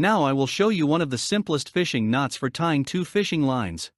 Now I will show you one of the simplest fishing knots for tying two fishing lines.